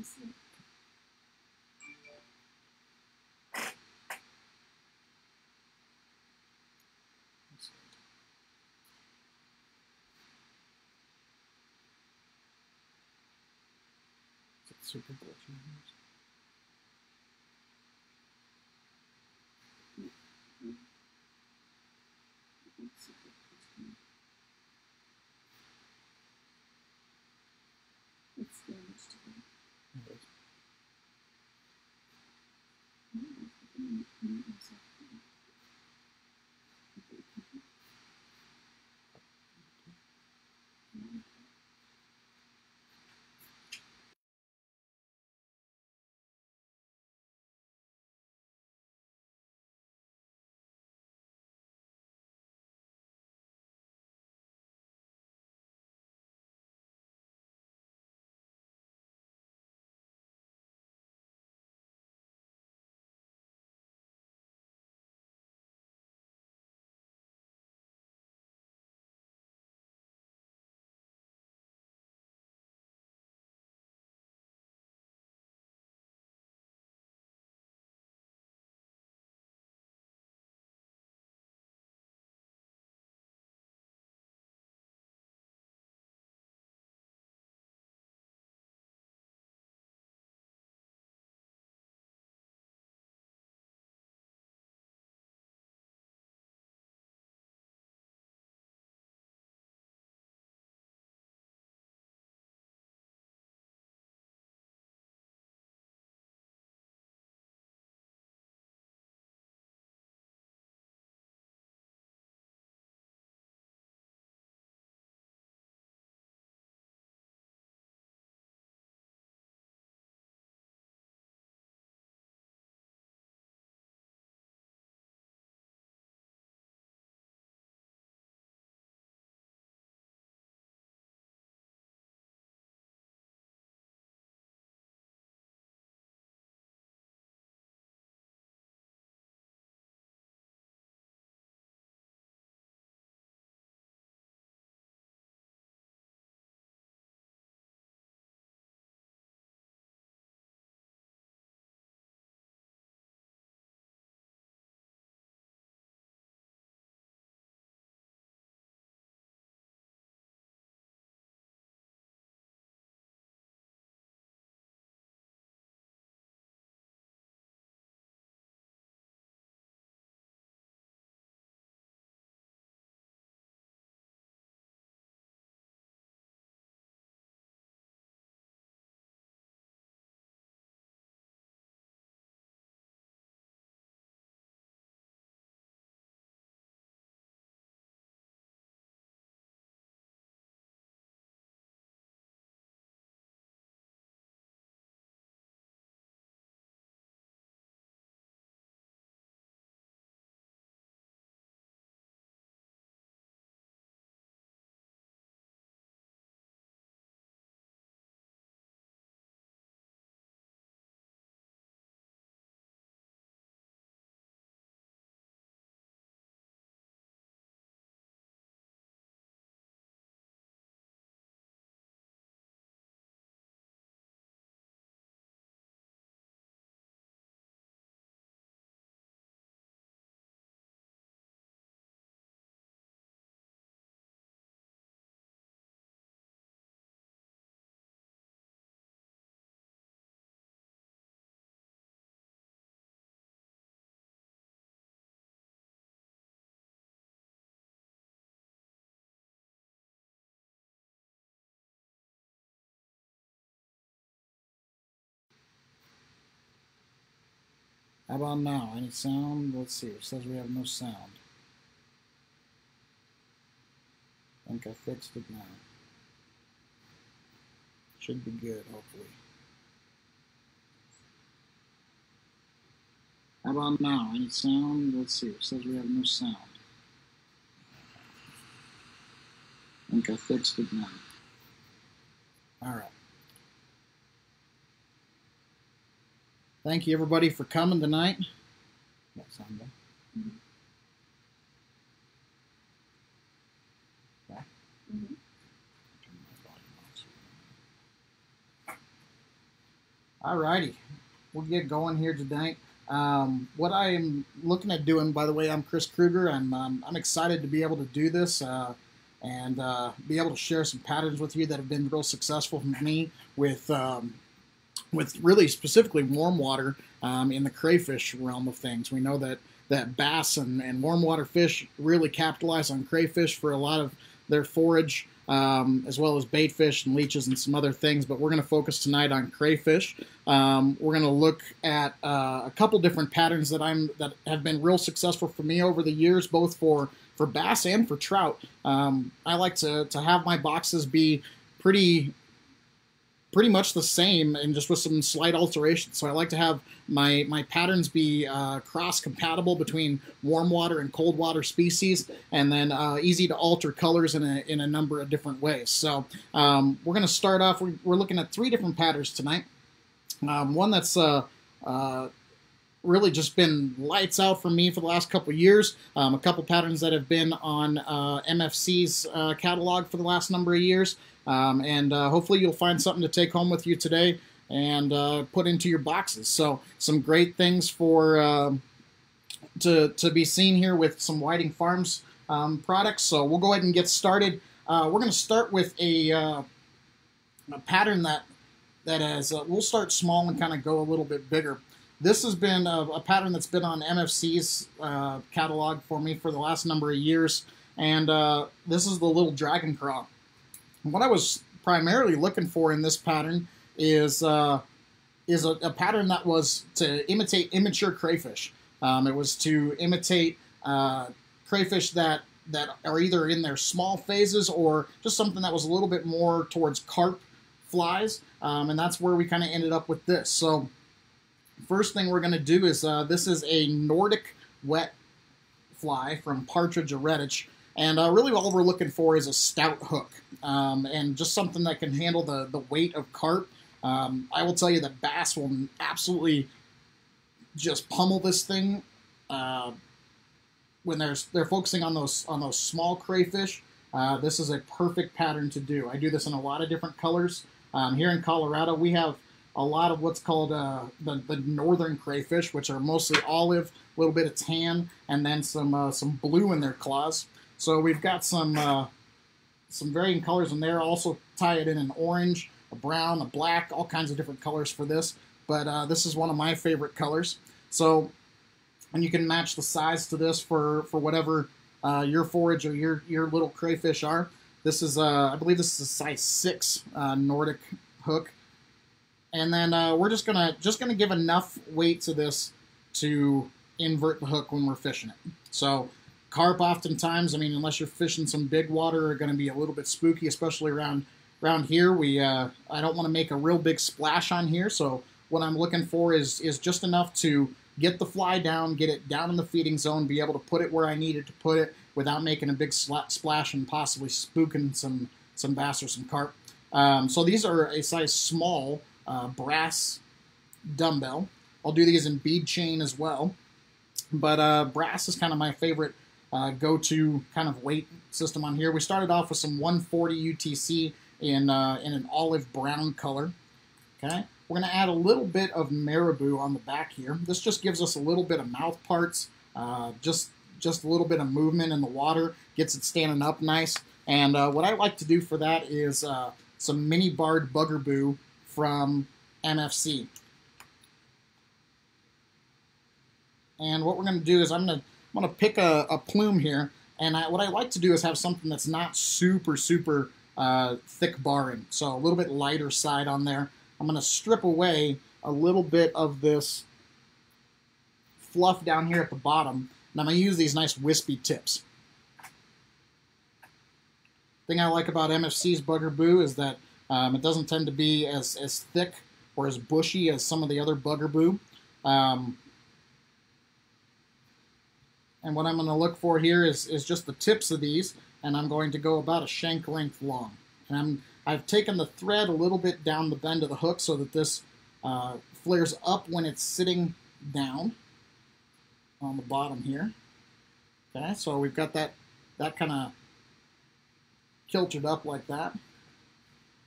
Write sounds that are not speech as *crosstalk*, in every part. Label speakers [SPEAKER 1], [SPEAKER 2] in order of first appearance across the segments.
[SPEAKER 1] to sleep.
[SPEAKER 2] Is it Super Bowl channels? How about now? Any sound? Let's see. It says we have no sound. I think I fixed it now. Should be good, hopefully. How about now? Any sound? Let's see. It says we have no sound. I think I fixed it now. All right. Thank you, everybody, for coming tonight. That sound good? Yeah.
[SPEAKER 1] Mhm.
[SPEAKER 2] Turn my volume off so Alrighty, we'll get going here tonight. Um, what I am looking at doing, by the way, I'm Chris Krueger. I'm um, I'm excited to be able to do this uh, and uh, be able to share some patterns with you that have been real successful for me with um, with really specifically warm water um, in the crayfish realm of things. We know that that bass and, and warm water fish really capitalize on crayfish for a lot of their forage um, as well as bait fish and leeches and some other things. But we're going to focus tonight on crayfish. Um, we're going to look at uh, a couple different patterns that I'm that have been real successful for me over the years, both for for bass and for trout. Um, I like to to have my boxes be pretty pretty much the same and just with some slight alterations. So I like to have my, my patterns be uh, cross compatible between warm water and cold water species and then uh, easy to alter colors in a, in a number of different ways. So um, we're going to start off, we're, we're, looking at three different patterns tonight. Um, one that's uh, uh really just been lights out for me for the last couple years. Um, a couple patterns that have been on uh, MFC's uh, catalog for the last number of years. Um, and uh, hopefully you'll find something to take home with you today and uh, put into your boxes. So some great things for um, to, to be seen here with some Whiting Farms um, products. So we'll go ahead and get started. Uh, we're going to start with a, uh, a pattern that that has, uh, we'll start small and kind of go a little bit bigger. This has been a, a pattern that's been on MFC's uh, catalog for me for the last number of years. And this is the little dragon craw. What I was primarily looking for in this pattern is uh, is a, a, pattern that was to imitate immature crayfish. Um, it was to imitate uh, crayfish that that are either in their small phases or just something that was a little bit more towards carp flies, um, and that's where we kind of ended up with this. So first thing we're going to do is uh, this is a Nordic wet fly from Partridge Redditch. And uh, really all we're looking for is a stout hook um, and just something that can handle the, the weight of carp. Um, I will tell you that bass will absolutely just pummel this thing uh, when they're, they're focusing on those, on those small crayfish. Uh, this is a perfect pattern to do. I do this in a lot of different colors. Um, here in Colorado, we have a lot of what's called uh, the, the northern crayfish, which are mostly olive, a little bit of tan, and then some uh, some blue in their claws. So we've got some uh, some varying colors in there. Also tie it in an orange, a brown, a black, all kinds of different colors for this. But uh, this is one of my favorite colors. So, and you can match the size to this for for whatever uh, your forage or your your little crayfish are. This is uh, I believe this is a size six uh, Nordic hook. And then uh, we're just gonna just gonna give enough weight to this to invert the hook when we're fishing it. So Carp, oftentimes, I mean, unless you're fishing some big water, are going to be a little bit spooky, especially around around here. We uh, I don't want to make a real big splash on here, so what I'm looking for is is just enough to get the fly down, get it down in the feeding zone, be able to put it where I needed to put it without making a big splash and possibly spooking some some bass or some carp. Um, so these are a size small uh, brass dumbbell. I'll do these in bead chain as well, but uh, brass is kind of my favorite uh, go-to kind of weight system on here. We started off with some 140 UTC in, uh, in an olive brown color. Okay, We're going to add a little bit of marabou on the back here. This just gives us a little bit of mouth parts, uh, just, just a little bit of movement in the water, gets it standing up nice. And uh, what I like to do for that is uh, some mini barred buggerboo from MFC. And what we're going to do is I'm going to I'm going to pick a, a, plume here, and I, what I like to do is have something that's not super, super uh, thick barring, so a little bit lighter side on there. I'm going to strip away a little bit of this fluff down here at the bottom, and I'm going to use these nice wispy tips. thing I like about MFC's Buggerboo is that um, it doesn't tend to be as, as thick or as bushy as some of the other Buggerboo. Um, and what I'm going to look for here is, is just the tips of these, and I'm going to go about a shank length long. And I'm, I've taken the thread a little bit down the bend of the hook so that this uh, flares up when it's sitting down on the bottom here. Okay, so we've got that, that kind of kilted up like that.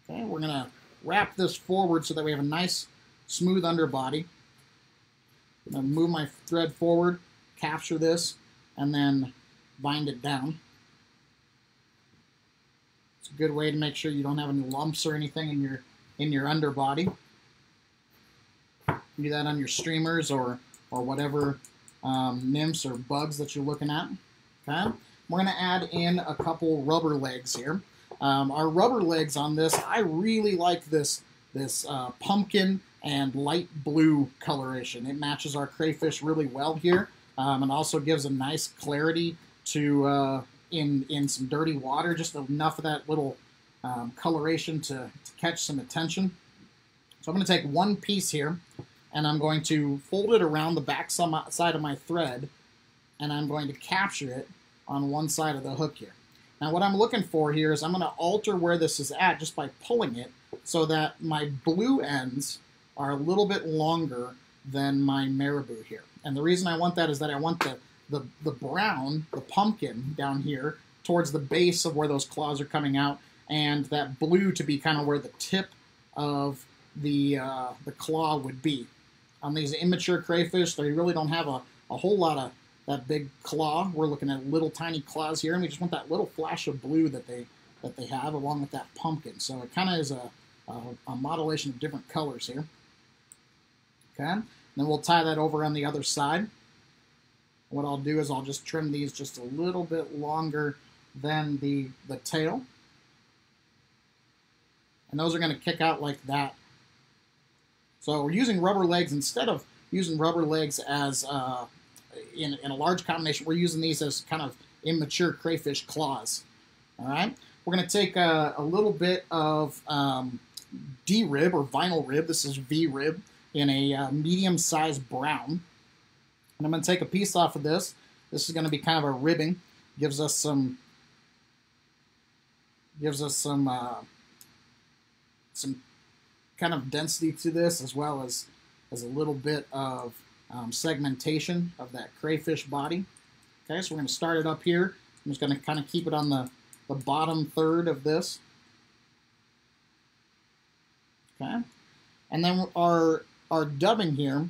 [SPEAKER 2] Okay, we're going to wrap this forward so that we have a nice smooth underbody. I'm gonna move my thread forward, capture this, and then bind it down. It's a good way to make sure you don't have any lumps or anything in your in your underbody. Do that on your streamers or or whatever um, nymphs or bugs that you're looking at. Okay, we're gonna add in a couple rubber legs here. Um, our rubber legs on this, I really like this this uh, pumpkin and light blue coloration. It matches our crayfish really well here, um, and also gives a nice clarity to uh, in in some dirty water. Just enough of that little um, coloration to, to catch some attention. So I'm going to take one piece here, and I'm going to fold it around the back side of my thread, and I'm going to capture it on one side of the hook here. Now what I'm looking for here is I'm going to alter where this is at just by pulling it so that my blue ends are a little bit longer than my marabou here. And the reason I want that is that I want the, the, the brown, the pumpkin down here, towards the base of where those claws are coming out, and that blue to be kind of where the tip of the, uh, the claw would be. On these immature crayfish, they really don't have a, a whole lot of that big claw. We're looking at little tiny claws here, and we just want that little flash of blue that they that they have along with that pumpkin. So it kind of is a, a, a modulation of different colors here. Okay, then we'll tie that over on the other side. What I'll do is I'll just trim these just a little bit longer than the, the tail. And those are going to kick out like that. So we're using rubber legs instead of using rubber legs as uh, in, in a large combination. We're using these as kind of immature crayfish claws. All right. We're going to take a, a, little bit of um, D rib or vinyl rib. This is V rib in a uh, medium-sized brown. And I'm going to take a piece off of this. This is going to be kind of a ribbing. Gives us some gives us some uh, some kind of density to this, as well as as a little bit of um, segmentation of that crayfish body. Okay, so we're going to start it up here. I'm just going to kind of keep it on the, the bottom third of this. Okay, and then our our dubbing here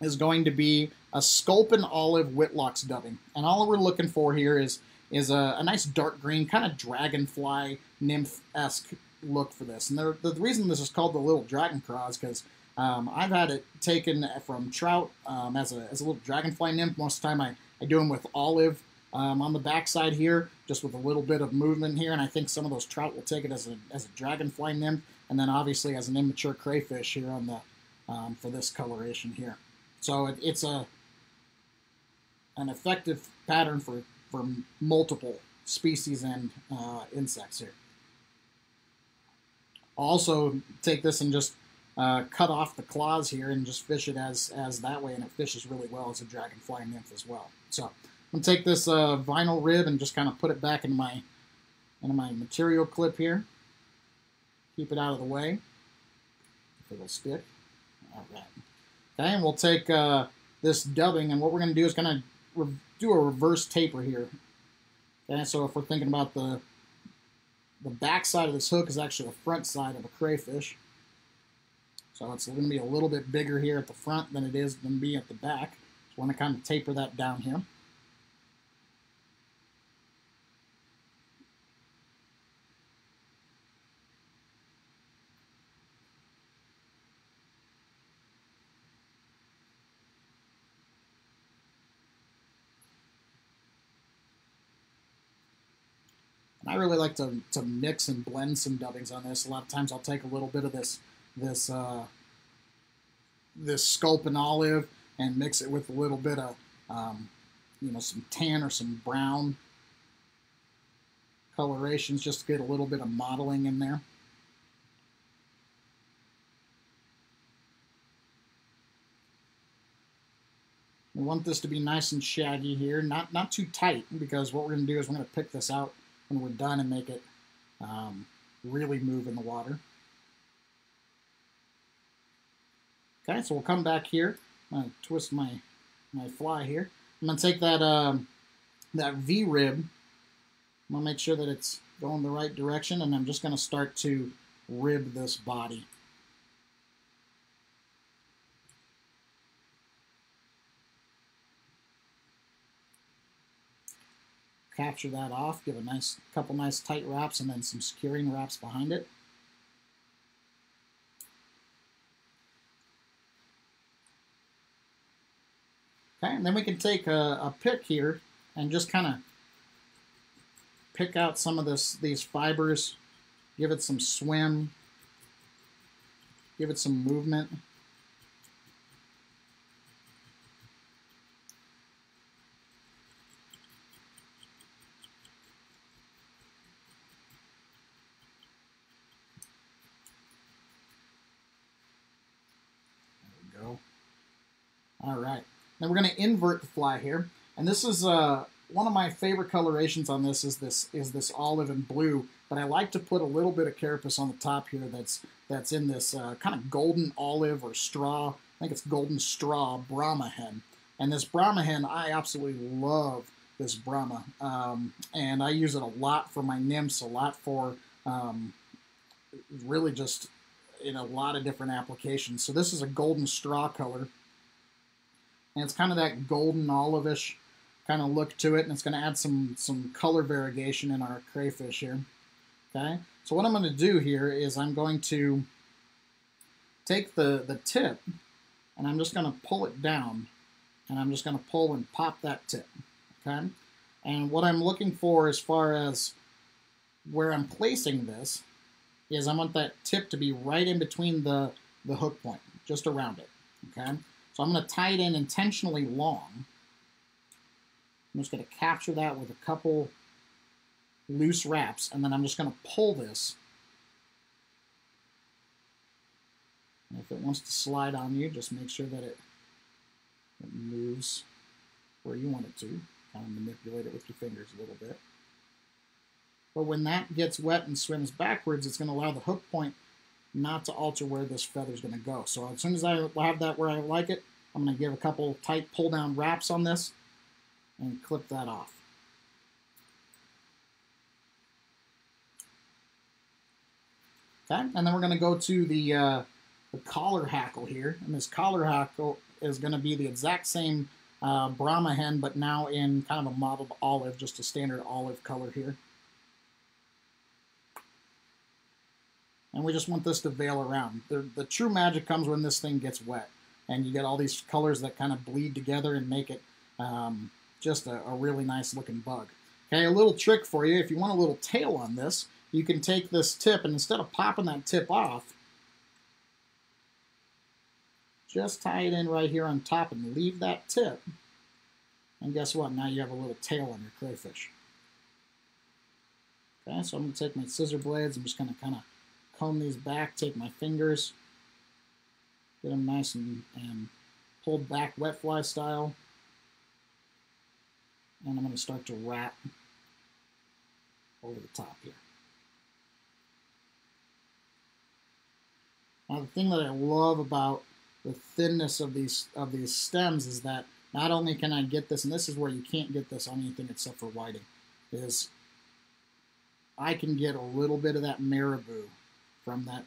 [SPEAKER 2] is going to be a Sculpin Olive Whitlock's dubbing. And all we're looking for here is is a, a nice dark green, kind of dragonfly nymph-esque look for this. And the, the reason this is called the Little Dragon Craw is because um, I've had it taken from trout um, as, a, as a little dragonfly nymph. Most of the time I, I do them with olive um, on the backside here, just with a little bit of movement here. And I think some of those trout will take it as a, as a dragonfly nymph. And then obviously as an immature crayfish here on the um, for this coloration here. So it, it's a an effective pattern for, for multiple species and uh, insects here. Also take this and just uh, cut off the claws here and just fish it as, as that way and it fishes really well as a dragonfly nymph as well. So I'm going to take this uh, vinyl rib and just kind of put it back in my, into my material clip here. Keep it out of the way if it'll stick. Okay, and we'll take uh, this dubbing, and what we're going to do is going to do a reverse taper here. Okay, so if we're thinking about the the back side of this hook is actually the front side of a crayfish. So it's going to be a little bit bigger here at the front than it is going to be at the back. So I want to kind of taper that down here. Really like to, to mix and blend some dubbings on this. A lot of times I'll take a little bit of this this uh, this Sculpin Olive and mix it with a little bit of um, you know some tan or some brown colorations just to get a little bit of modeling in there. We want this to be nice and shaggy here, not not too tight, because what we're going to do is we're going to pick this out when we're done and make it um, really move in the water. Okay, so we'll come back here. I'm going to twist my, my fly here. I'm going to take that, um, that V-rib. I'm going to make sure that it's going the right direction, and I'm just going to start to rib this body. Capture that off, give a nice couple nice tight wraps, and then some securing wraps behind it. Okay, and then we can take a, a pick here and just kind of pick out some of this these fibers, give it some swim, give it some movement. There we go. All Now we're going to invert the fly here. And this is uh, one of my favorite colorations on this is this is this olive and blue. But I like to put a little bit of carapace on the top here that's that's in this uh, kind of golden olive or straw. I think it's golden straw Brahma hen. And this Brahma hen, I absolutely love this Brahma. Um, and I use it a lot for my nymphs, a lot for um, really just in a lot of different applications. So this is a golden straw color and it's kind of that golden olivish kind of look to it, and it's going to add some some color variegation in our crayfish here. Okay, so what I'm going to do here is I'm going to take the the tip, and I'm just going to pull it down, and I'm just going to pull and pop that tip. Okay, and what I'm looking for as far as where I'm placing this is I want that tip to be right in between the the hook point, just around it. Okay. So I'm going to tie it in intentionally long. I'm just going to capture that with a couple loose wraps, and then I'm just going to pull this. And if it wants to slide on you, just make sure that it, it moves where you want it to. Kind of manipulate it with your fingers a little bit. But when that gets wet and swims backwards, it's going to allow the hook point not to alter where this feather is going to go. So as soon as I have that where I like it, I'm going to give a couple tight pull down wraps on this and clip that off. Okay, and then we're going to go to the, uh, the collar hackle here. And this collar hackle is going to be the exact same uh, Brahma hen, but now in kind of a mottled olive, just a standard olive color here. And we just want this to veil around. The, the true magic comes when this thing gets wet, and you get all these colors that kind of bleed together and make it um, just a, a, really nice looking bug. Okay, a little trick for you, if you want a little tail on this, you can take this tip, and instead of popping that tip off, just tie it in right here on top and leave that tip. And guess what? Now you have a little tail on your crayfish. Okay, so I'm going to take my scissor blades. I'm just going to kind of comb these back, take my fingers, get them nice and, and pulled back wet fly style. And I'm going to start to wrap over the top here. Now the thing that I love about the thinness of these of these stems is that not only can I get this, and this is where you can't get this on anything except for whiting, is I can get a little bit of that marabou from that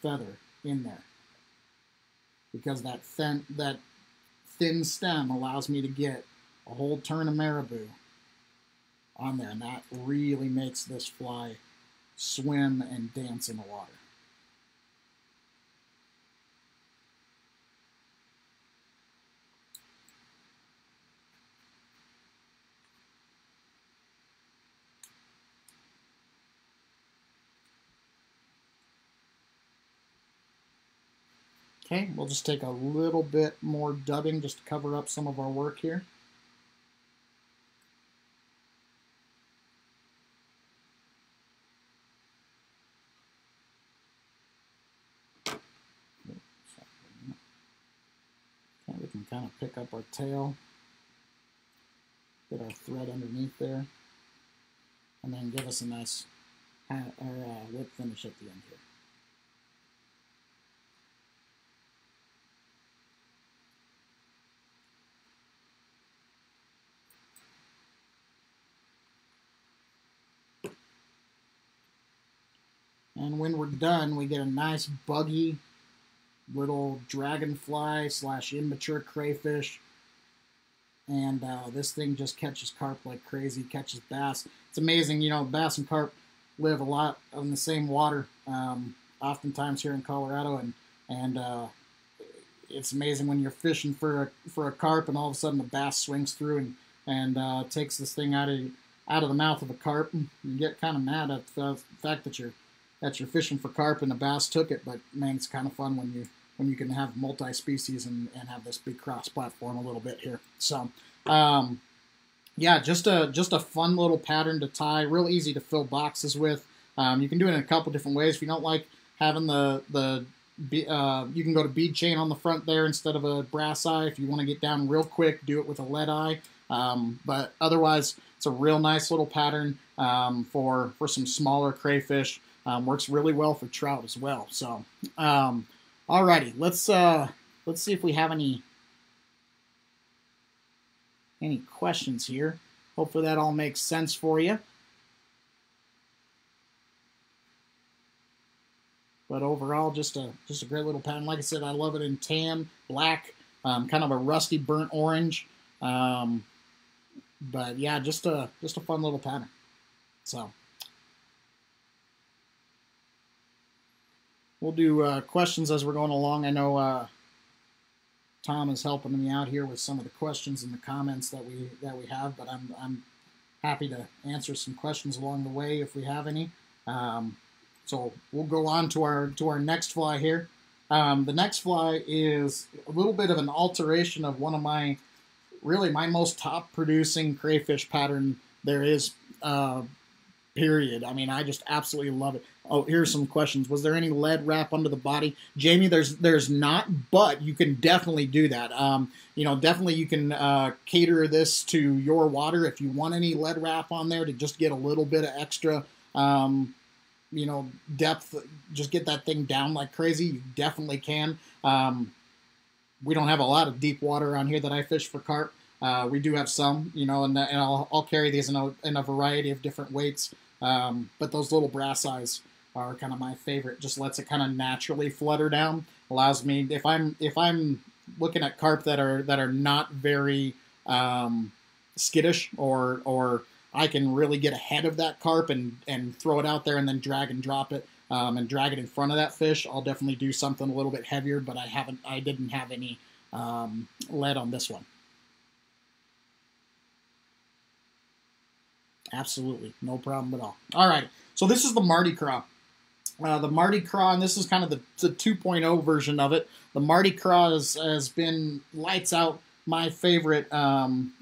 [SPEAKER 2] feather in there because that thin, that thin stem allows me to get a whole turn of marabou on there, and that really makes this fly swim and dance in the water. Okay, we'll just take a little bit more dubbing just to cover up some of our work here. Okay, we can kind of pick up our tail, get our thread underneath there, and then give us a nice uh, lip finish at the end here. And when we're done, we get a nice buggy little dragonfly slash immature crayfish and uh, this thing just catches carp like crazy, catches bass. It's amazing, you know, bass and carp live a lot in the same water, um, oftentimes here in Colorado, and and uh, it's amazing when you're fishing for a for a carp, and all of a sudden the bass swings through and and uh, takes this thing out of out of the mouth of a carp. And you get kind of mad at the fact that you're that you're fishing for carp and the bass took it, but man, it's kind of fun when you when you can have multi-species and, and have this big cross platform a little bit here. So, um, yeah, just a just a fun little pattern to tie, real easy to fill boxes with. Um, you can do it in a couple different ways. If you don't like having the the uh, you can go to bead chain on the front there instead of a brass eye. If you want to get down real quick, do it with a lead eye. Um, but otherwise, it's a real nice little pattern um, for for some smaller crayfish. Um, works really well for trout as well. So, um, alrighty, let's uh, let's see if we have any any questions here. Hopefully that all makes sense for you. But overall, just a just a great little pattern. Like I said, I love it in tan, black, um, kind of a rusty burnt orange. Um, but yeah, just a just a fun little pattern. So we'll do uh, questions as we're going along. I know uh, Tom is helping me out here with some of the questions and the comments that we that we have, but I'm I'm happy to answer some questions along the way if we have any. Um, so we'll go on to our to our next fly here. Um, the next fly is a little bit of an alteration of one of my really my most top producing crayfish pattern there is. Uh, period. I mean, I just absolutely love it. Oh, here's some questions. Was there any lead wrap under the body, Jamie? There's there's not, but you can definitely do that. Um, you know, definitely you can uh, cater this to your water if you want any lead wrap on there to just get a little bit of extra. Um, you know, depth, just get that thing down like crazy. You definitely can. Um, we don't have a lot of deep water on here that I fish for carp. Uh, we do have some, you know, and, and I'll, I'll carry these in a, in a variety of different weights. Um, but those little brass eyes are kind of my favorite. Just lets it kind of naturally flutter down. Allows me if I'm if I'm looking at carp that are that are not very um, skittish or or I can really get ahead of that carp and and throw it out there and then drag and drop it um, and drag it in front of that fish. I'll definitely do something a little bit heavier, but I haven't I didn't have any um, lead on this one. Absolutely, no problem at all. All right, so this is the Mardi Gras. Uh, the Mardi Gras, and this is kind of the, the 2.0 version of it. The Mardi Gras has, has been lights out. My favorite, um,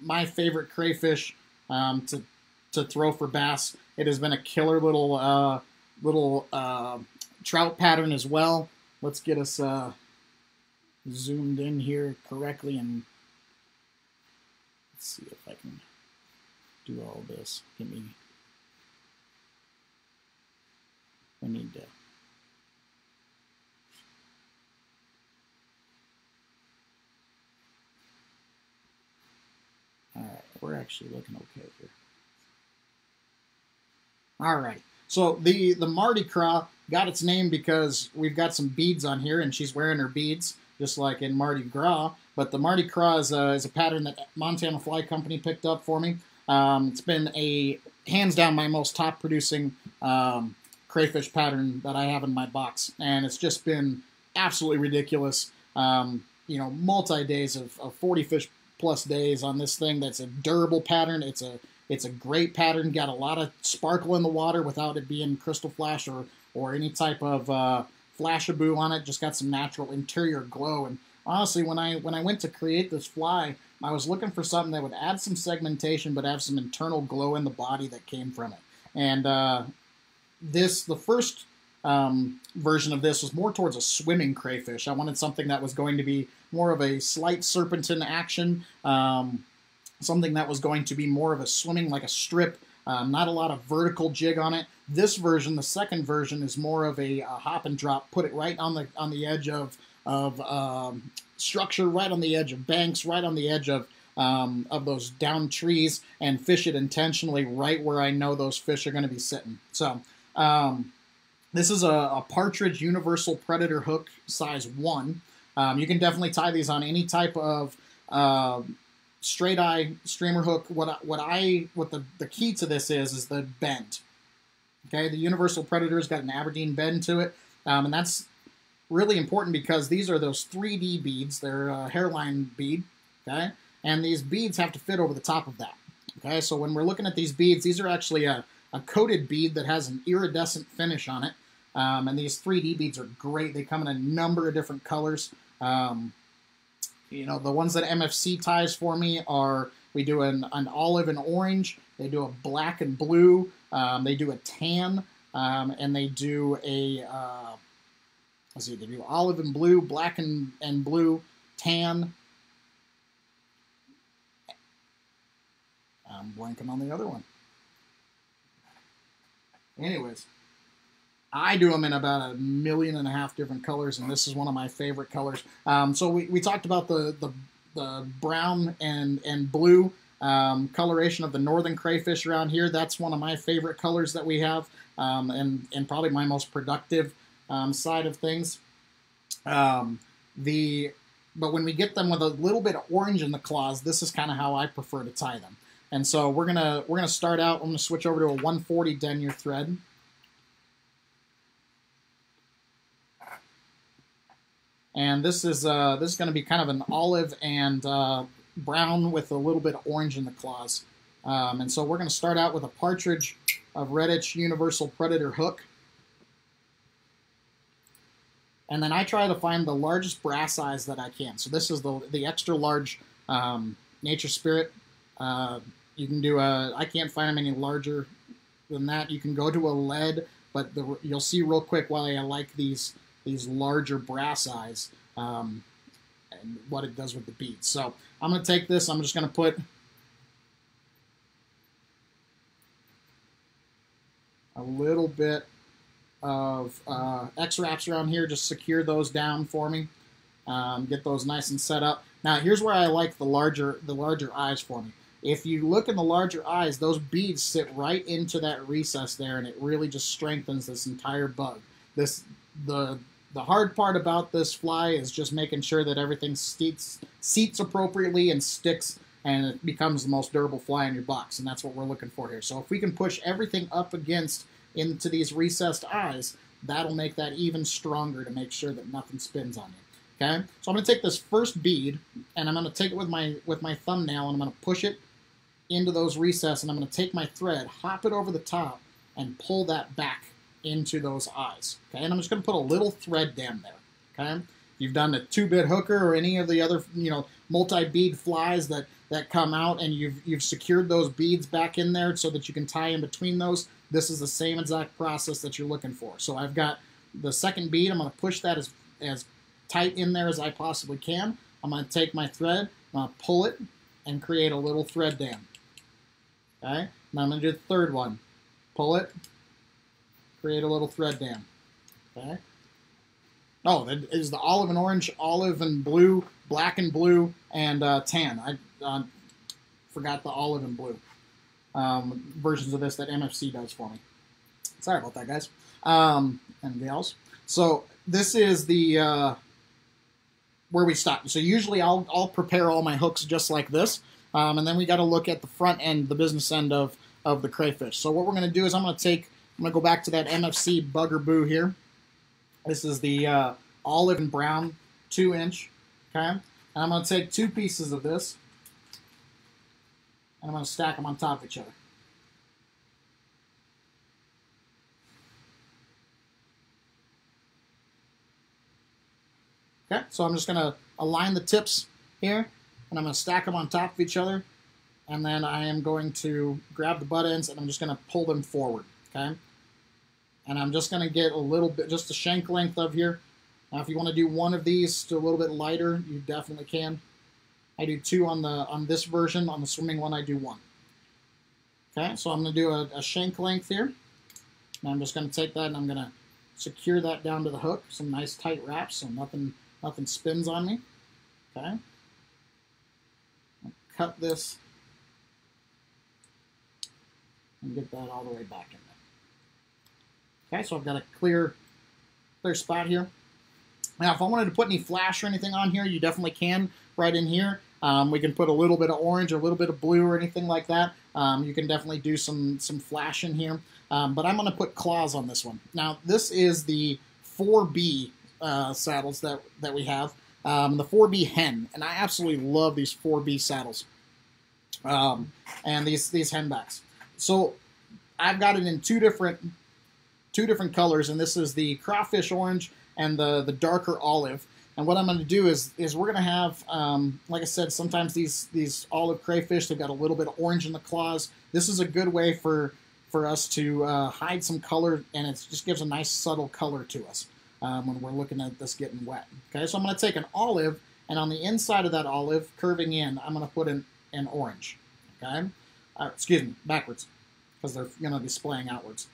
[SPEAKER 2] my favorite crayfish um, to to throw for bass. It has been a killer little uh, little uh, trout pattern as well. Let's get us uh, zoomed in here correctly and let's see if I can do all this. Give me. I need to. All right, we're actually looking okay here. All right, so the the Mardi Gras got its name because we've got some beads on here, and she's wearing her beads just like in Mardi Gras. But the Mardi Gras is a, is a pattern that Montana Fly Company picked up for me. Um, it's been a hands down my most top producing um, crayfish pattern that I have in my box, and it's just been absolutely ridiculous. Um, you know, multi days of, of 40 fish plus days on this thing. That's a durable pattern. It's a it's a great pattern. Got a lot of sparkle in the water without it being crystal flash or or any type of uh, flashabou on it. Just got some natural interior glow. And honestly, when I when I went to create this fly, I was looking for something that would add some segmentation, but have some internal glow in the body that came from it. And uh, this, the first um, version of this was more towards a swimming crayfish. I wanted something that was going to be more of a slight serpentine action, um, something that was going to be more of a swimming like a strip, um, not a lot of vertical jig on it. This version, the second version, is more of a, a hop and drop. Put it right on the on the edge of of um, structure, right on the edge of banks, right on the edge of um, of those down trees, and fish it intentionally right where I know those fish are going to be sitting. So um, this is a, a, partridge universal predator hook size one. Um, you can definitely tie these on any type of uh, straight eye streamer hook. What I, what I what the the key to this is is the bend. Okay, the Universal Predator's got an Aberdeen bend to it, um, and that's really important because these are those 3D beads. They're a hairline bead. Okay, and these beads have to fit over the top of that. Okay, so when we're looking at these beads, these are actually a, a coated bead that has an iridescent finish on it. Um, and these 3D beads are great. They come in a number of different colors. Um, you know, the ones that MFC ties for me are we do an, an olive and orange, they do a black and blue, um, they do a tan, um, and they do a, uh, let's see, they do olive and blue, black and, and blue, tan. I'm blanking on the other one. Anyways, I do them in about a million and a half different colors, and this is one of my favorite colors. Um, so we, we talked about the, the, the brown and, and blue um, coloration of the northern crayfish around here. That's one of my favorite colors that we have, um, and, and probably my most productive um, side of things. Um, the But when we get them with a little bit of orange in the claws, this is kind of how I prefer to tie them. And so we're gonna we're gonna start out. I'm gonna switch over to a 140 denier thread. And this is uh, this is going to be kind of an olive and uh, brown with a little bit of orange in the claws. Um, and so we're going to start out with a partridge of Redditch Universal Predator hook. And then I try to find the largest brass eyes that I can. So this is the, the extra large um, Nature Spirit. Uh, you can do a, I can't find them any larger than that. You can go to a lead, but the, you'll see real quick why I like these these larger brass eyes um, and what it does with the beads. So I'm going to take this, I'm just going to put a little bit of uh, X-wraps around here, just secure those down for me, um, get those nice and set up. Now here's where I like the larger the larger eyes for me. If you look in the larger eyes, those beads sit right into that recess there, and it really just strengthens this entire bug. This the the hard part about this fly is just making sure that everything seats, seats appropriately and sticks and it becomes the most durable fly in your box. And that's what we're looking for here. So if we can push everything up against into these recessed eyes, that'll make that even stronger to make sure that nothing spins on you. Okay, so I'm going to take this first bead and I'm going to take it with my with my thumbnail and I'm going to push it into those recesses and I'm going to take my thread, hop it over the top, and pull that back into those eyes. Okay, and I'm just going to put a little thread down there. Okay, if you've done a two-bit hooker or any of the other you know multi-bead flies that that come out, and you've you've secured those beads back in there so that you can tie in between those. This is the same exact process that you're looking for. So I've got the second bead. I'm going to push that as as tight in there as I possibly can. I'm going to take my thread, I'm going to pull it, and create a little thread dam. Okay, now I'm going to do the third one. Pull it, create a little thread dam. Okay. Oh, that is the olive and orange, olive and blue, black and blue, and uh, tan. I uh, forgot the olive and blue um, versions of this that MFC does for me. Sorry about that, guys um, and gals. So this is the uh, where we stop. So usually I'll, I'll prepare all my hooks just like this, um, and then we got to look at the front end, the business end of, of the crayfish. So what we're going to do is I'm going to take I'm going to go back to that MFC Bugger-Boo here. This is the uh, olive and brown 2 inch. Okay? And I'm going to take two pieces of this and I'm going to stack them on top of each other. Okay, so I'm just going to align the tips here, and I'm going to stack them on top of each other, and then I am going to grab the butt ends, and I'm just going to pull them forward, okay? And I'm just going to get a little bit, just a shank length of here. Now, if you want to do one of these to a little bit lighter, you definitely can. I do two on the on this version. On the swimming one, I do one. Okay, so I'm going to do a, a shank length here. And I'm just going to take that and I'm going to secure that down to the hook. Some nice tight wraps so nothing nothing spins on me. Okay. Cut this and get that all the way back in. There. Okay, so I've got a clear, clear spot here. Now, if I wanted to put any flash or anything on here, you definitely can right in here. Um, we can put a little bit of orange, or a little bit of blue, or anything like that. Um, you can definitely do some some flash in here. Um, but I'm going to put claws on this one. Now this is the 4B uh, saddles that that we have. Um, the 4B hen, and I absolutely love these 4B saddles. Um, and these these hen backs. So I've got it in two different two different colors, and this is the crawfish orange and the the darker olive. And what I'm going to do is is we're going to have, um, like I said, sometimes these these olive crayfish they've got a little bit of orange in the claws. This is a good way for for us to uh, hide some color, and it just gives a nice subtle color to us um, when we're looking at this getting wet. Okay, so I'm going to take an olive, and on the inside of that olive, curving in, I'm going to put an, an orange. Okay, uh, excuse me, backwards, because they're going to be splaying outwards.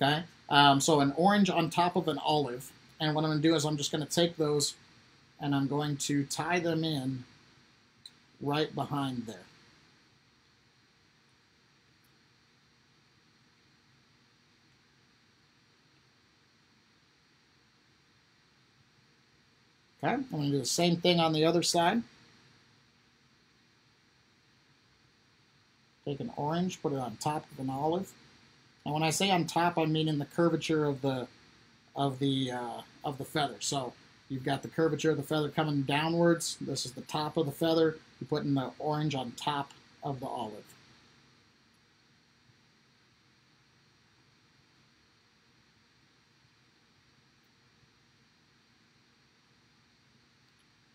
[SPEAKER 2] Okay, um, so an orange on top of an olive, and what I'm going to do is I'm just going to take those, and I'm going to tie them in right behind there. Okay, I'm going to do the same thing on the other side. Take an orange, put it on top of an olive. And when I say on top, I mean in the curvature of the of the uh, of the feather. So you've got the curvature of the feather coming downwards. This is the top of the feather. You're putting the orange on top of the olive.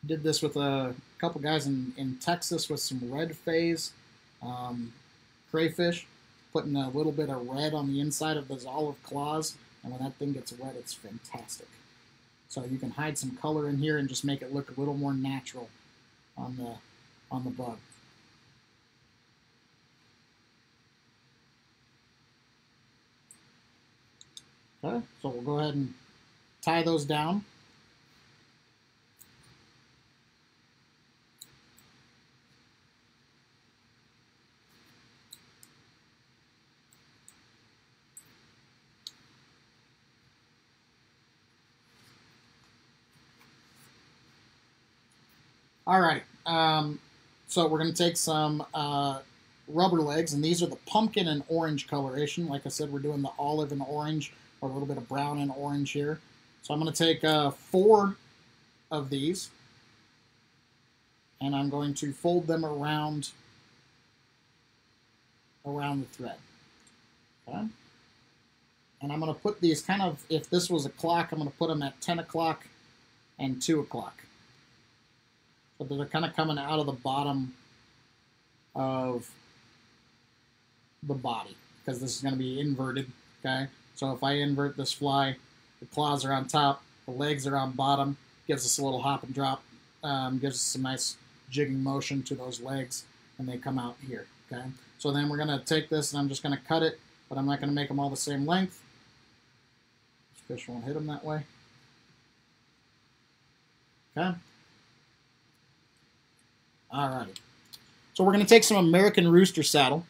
[SPEAKER 2] Did this with a couple guys in, in Texas with some red phase um, crayfish, putting a little bit of red on the inside of those olive claws, and when that thing gets wet, it's fantastic. So you can hide some color in here and just make it look a little more natural on the on the bug. Okay, so we'll go ahead and tie those down. All right. Um, so we're going to take some uh, rubber legs, and these are the pumpkin and orange coloration. Like I said, we're doing the olive and orange, or a little bit of brown and orange here. So I'm going to take uh, four of these, and I'm going to fold them around around the thread. Okay. And I'm going to put these kind of, if this was a clock, I'm going to put them at 10 o'clock and 2 o'clock but they're kind of coming out of the bottom of the body because this is going to be inverted. Okay, so if I invert this fly, the claws are on top, the legs are on bottom, gives us a little hop and drop, um, gives us some nice jigging motion to those legs, and they come out here. Okay, so then we're going to take this and I'm just going to cut it, but I'm not going to make them all the same length. This fish won't hit them that way. Okay. Alrighty. So we're going to take some American Rooster saddle.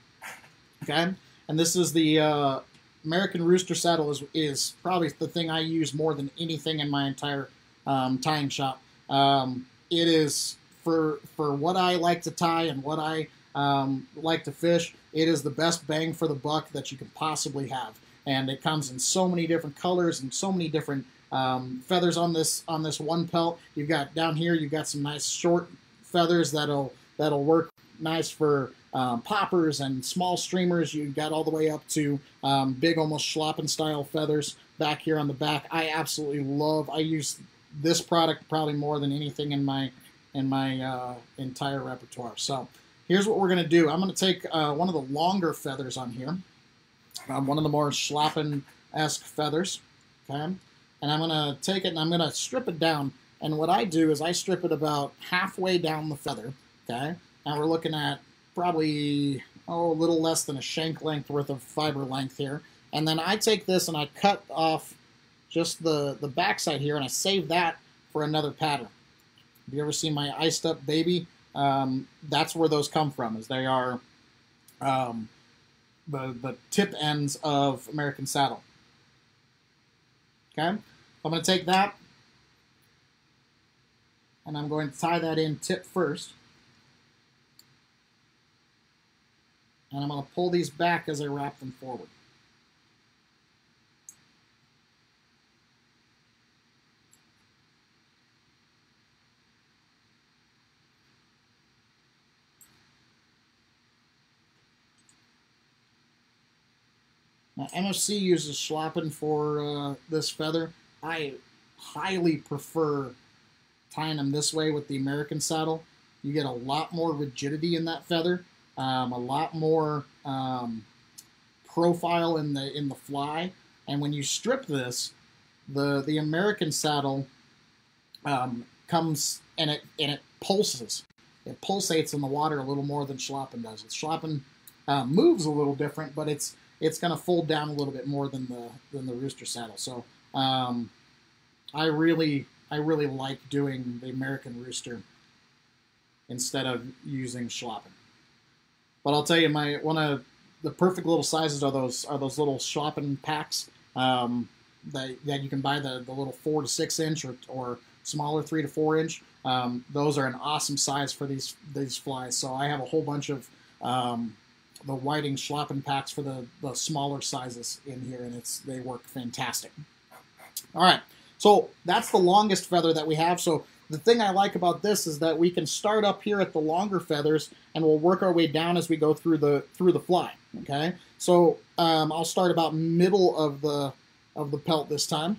[SPEAKER 2] Okay. And this is the uh, American Rooster saddle is, is probably the thing I use more than anything in my entire um, tying shop. Um, it is for for what I like to tie and what I um, like to fish. It is the best bang for the buck that you can possibly have, and it comes in so many different colors and so many different um, feathers on this on this one pelt. You've got down here. You've got some nice short feathers that'll that'll work nice for um, poppers and small streamers. You got all the way up to um, big, almost schlappen style feathers back here on the back. I absolutely love. I use this product probably more than anything in my in my uh, entire repertoire. So here's what we're going to do. I'm going to take uh, one of the longer feathers on here, um, one of the more schlappen-esque feathers, okay? And I'm going to take it and I'm going to strip it down and what I do is I strip it about halfway down the feather, okay? Now we're looking at probably, oh, a little less than a shank length worth of fiber length here. And then I take this and I cut off just the, the backside here and I save that for another pattern. Have you ever seen my iced up baby? Um, that's where those come from, is they are um, the, the tip ends of American Saddle. Okay, I'm going to take that, and I'm going to tie that in tip first. And I'm going to pull these back as I wrap them forward. Now, MFC uses schlappen for uh, this feather. I highly prefer tying them this way with the American saddle. You get a lot more rigidity in that feather, um, a lot more um, profile in the in the fly. And when you strip this, the the American saddle um, comes and it and it pulses. It pulsates in the water a little more than Schlappen does. Schlappen uh, moves a little different, but it's it's going to fold down a little bit more than the than the rooster saddle. So um, I really I really like doing the American rooster instead of using Schlappen. But I'll tell you, my one of the perfect little sizes are those are those little Schlappen packs um, that that you can buy the, the little four to six inch or, or smaller three to four inch. Um, those are an awesome size for these these flies. So I have a whole bunch of um, the Whiting Schlappen packs for the, the smaller sizes in here, and it's they work fantastic. All right, so that's the longest feather that we have. So the thing I like about this is that we can start up here at the longer feathers, and we'll work our way down as we go through the through the fly. Okay, so um, I'll start about middle of the of the pelt this time,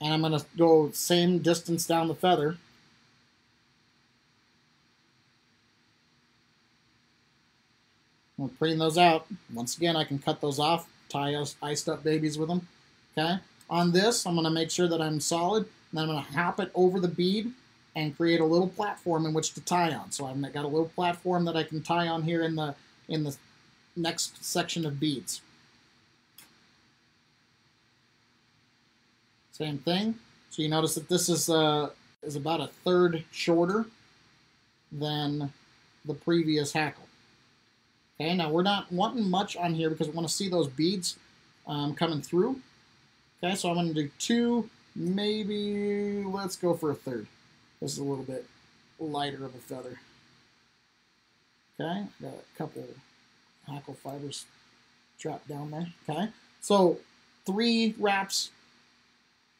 [SPEAKER 2] and I'm going to go same distance down the feather. We'll preen those out. Once again, I can cut those off, tie iced up babies with them. Okay. On this, I'm going to make sure that I'm solid, and then I'm going to hop it over the bead and create a little platform in which to tie on. So I've got a little platform that I can tie on here in the in the next section of beads. Same thing. So you notice that this is uh, is about a third shorter than the previous hackle. Okay, now we're not wanting much on here because we want to see those beads um, coming through. Okay, so I'm going to do two, maybe, let's go for a third. This is a little bit lighter of a feather. Okay, got a couple hackle fibers trapped down there. Okay, so three wraps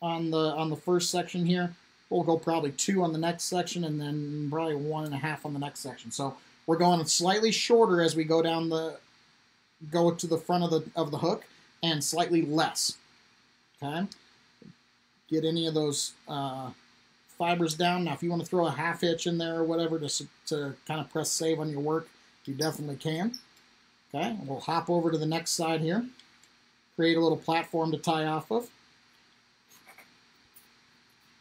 [SPEAKER 2] on the on the first section here. We'll go probably two on the next section, and then probably one and a half on the next section. So we're going slightly shorter as we go down the go to the front of the of the hook, and slightly less. Okay. Get any of those uh, fibers down. Now, if you want to throw a half hitch in there or whatever to to kind of press save on your work, you definitely can. Okay. We'll hop over to the next side here. Create a little platform to tie off of.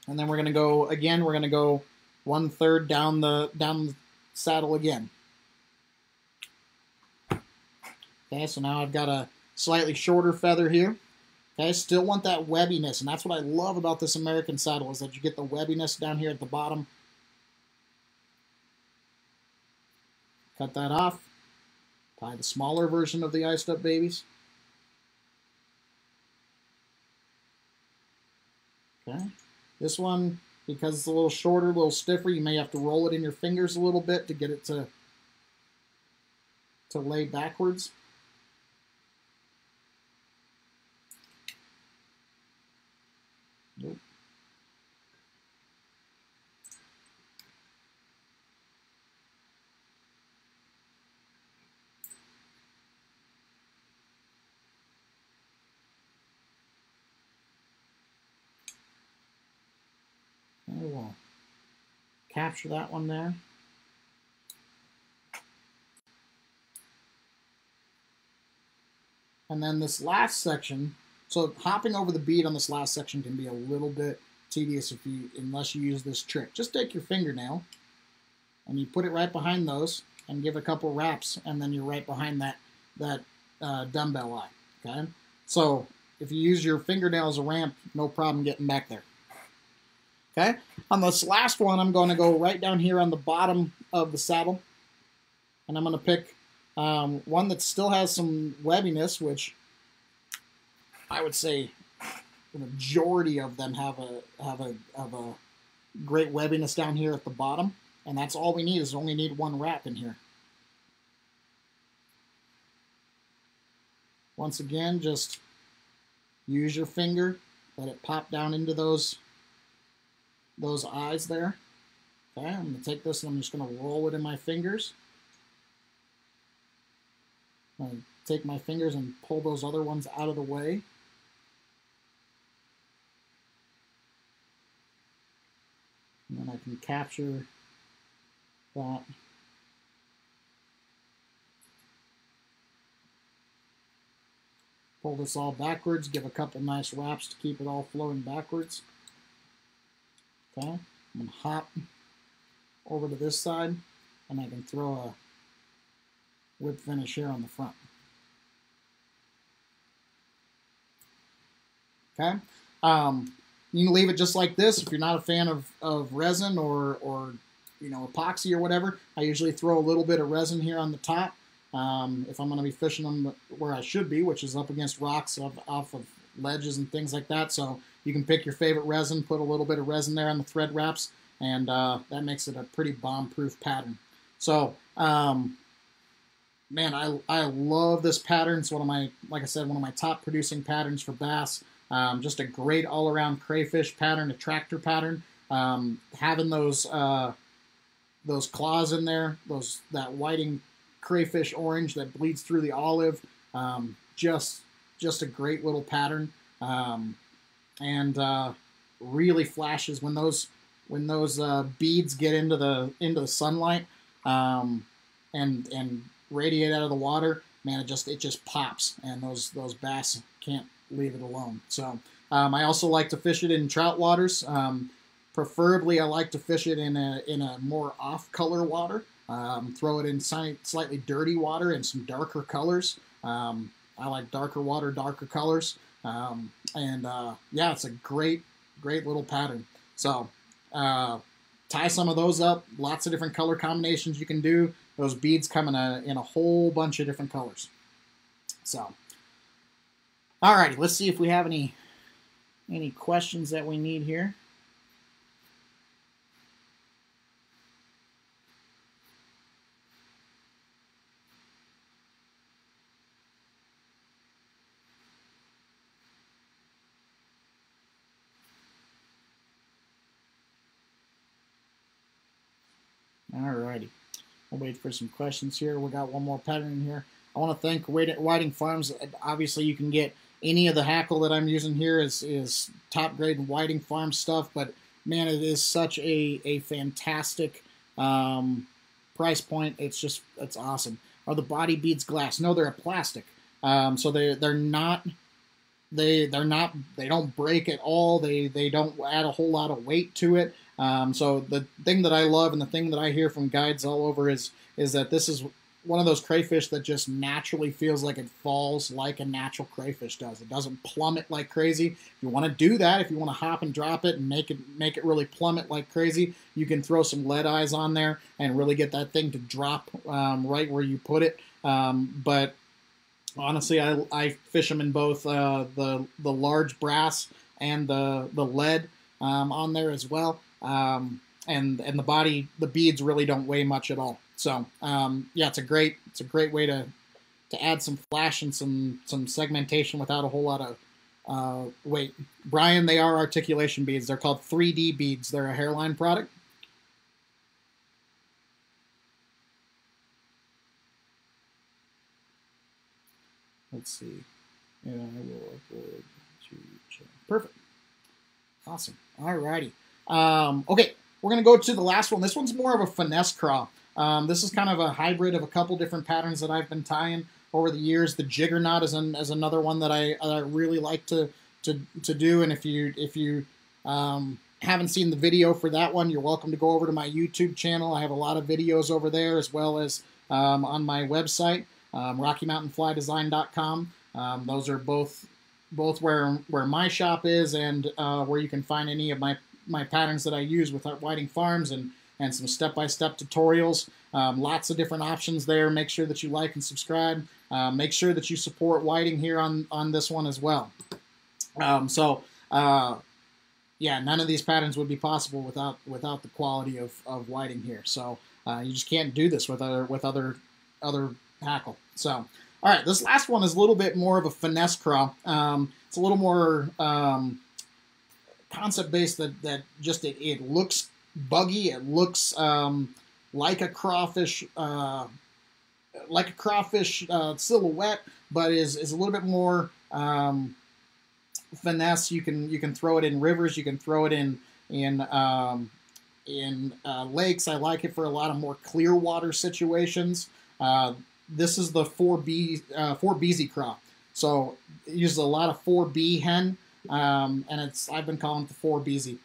[SPEAKER 2] And then we're going to go again. We're going to go one third down the down the saddle again. Okay, so now I've got a slightly shorter feather here. Okay, still want that webbiness, and that's what I love about this American saddle is that you get the webbiness down here at the bottom. Cut that off. Tie the smaller version of the iced up babies. Okay, this one because it's a little shorter, a little stiffer, you may have to roll it in your fingers a little bit to get it to, to lay backwards. Nope. we'll capture that one there. And then this last section, so hopping over the bead on this last section can be a little bit tedious if you unless you use this trick. Just take your fingernail and you put it right behind those and give a couple wraps and then you're right behind that that uh, dumbbell eye. Okay, so if you use your fingernail as a ramp, no problem getting back there. Okay, on this last one, I'm going to go right down here on the bottom of the saddle, and I'm going to pick um, one that still has some webbiness, which I would say the majority of them have a have a have a great webbiness down here at the bottom, and that's all we need is only need one wrap in here. Once again, just use your finger, let it pop down into those those eyes there. Okay, I'm going to take this and I'm just going to roll it in my fingers. I'm going to take my fingers and pull those other ones out of the way. And then I can capture that. Pull this all backwards, give a couple nice wraps to keep it all flowing backwards. Okay, I'm going to hop over to this side and I can throw a whip finish here on the front. Okay, um, you can leave it just like this if you're not a fan of, of resin or, or you know epoxy or whatever. I usually throw a little bit of resin here on the top um, if I'm going to be fishing them where I should be, which is up against rocks off, off of ledges and things like that. So you can pick your favorite resin, put a little bit of resin there on the thread wraps, and uh, that makes it a pretty bomb-proof pattern. So, um, man, I, I love this pattern. It's one of my, like I said, one of my top producing patterns for bass. Um, just a great all-around crayfish pattern, a tractor pattern. Um, having those uh, those claws in there, those that whiting crayfish orange that bleeds through the olive. Um, just just a great little pattern, um, and uh, really flashes when those when those uh, beads get into the into the sunlight um, and and radiate out of the water. Man, it just it just pops, and those those bass can't leave it alone. So um, I also like to fish it in trout waters. Um, preferably, I like to fish it in a in a more off color water. Um, throw it in slightly dirty water and some darker colors. Um, I like darker water, darker colors. Um, and uh, yeah, it's a great, great little pattern. So uh, tie some of those up. Lots of different color combinations you can do. Those beads come in a, in a whole bunch of different colors. So, alrighty, let's see if we have any any questions that we need here. Alrighty. We'll wait for some questions here. We got one more pattern in here. I want to thank Whiting Farms. Obviously, you can get any of the hackle that I'm using here is, is top grade Whiting Farm stuff, but man, it is such a, a fantastic um, price point. It's just, it's awesome. Are the body beads glass? No, they're a plastic. Um, so they, they're not, they, they're not, they don't break at all. They, they don't add a whole lot of weight to it. Um, so the thing that I love and the thing that I hear from guides all over is is that this is one of those crayfish that just naturally feels like it falls like a natural crayfish does. It doesn't plummet like crazy. If you want to do that, if you want to hop and drop it and make it make it really plummet like crazy, you can throw some lead eyes on there and really get that thing to drop um, right where you put it. Um, but honestly, I, I fish them in both uh, the the large brass and the the lead um, on there as well um, and and the body the beads really don't weigh much at all. So um, yeah, it's a great it's a great way to to add some flash and some some segmentation without a whole lot of uh, weight. Brian, they are articulation beads. They're called 3D beads. They're a Hareline product. Let's see. Yeah, I will upload to Perfect. Awesome. All righty. Um, okay, we're going to go to the last one. This one's more of a finesse craw. Um, this is kind of a hybrid of a couple different patterns that I've been tying over the years. The jiggernaut is, an, is another one that I, I really like to, to, to do. And if you if you um, haven't seen the video for that one, you're welcome to go over to my YouTube channel. I have a lot of videos over there as well as um, on my website, um, RockyMountainFlyDesign.com. Um, those are both both where where my shop is and uh, where you can find any of my my patterns that I use with Whiting Farms and, and some step-by-step tutorials. Um, lots of different options there. Make sure that you like and subscribe. Uh, make sure that you support Whiting here on, on this one as well. Um, so, uh, yeah, none of these patterns would be possible without without the quality of, of Whiting here. So uh, you just can't do this with other with other other hackle. So All right, this last one is a little bit more of a finesse craw. Um, it's a little more um, concept based that, that just it, it looks buggy. It looks um, like a crawfish, uh, like a crawfish uh, silhouette, but is, is a little bit more um, finesse. You can you can throw it in rivers. You can throw it in in um, in uh, lakes. I like it for a lot of more clear water situations. Uh, this is the 4B uh, 4BZ craw. So it uses a lot of 4B hen, um, and it's I've been calling it the 4BZ.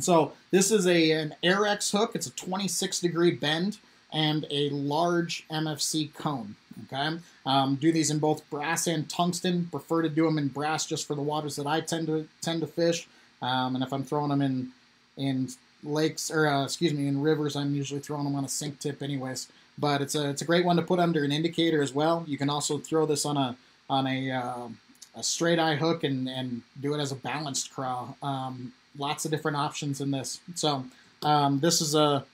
[SPEAKER 2] So this is a an Ahrex hook. It's a 26 degree bend and a large MFC cone. Okay, um, do these in both brass and tungsten. Prefer to do them in brass just for the waters that I tend to tend to fish. Um, and if I'm throwing them in in lakes or uh, excuse me in rivers, I'm usually throwing them on a sink tip anyways. But it's a it's a great one to put under an indicator as well. You can also throw this on a on a uh, a straight eye hook and and do it as a balanced crawl. Um, lots of different options in this. So um, this is a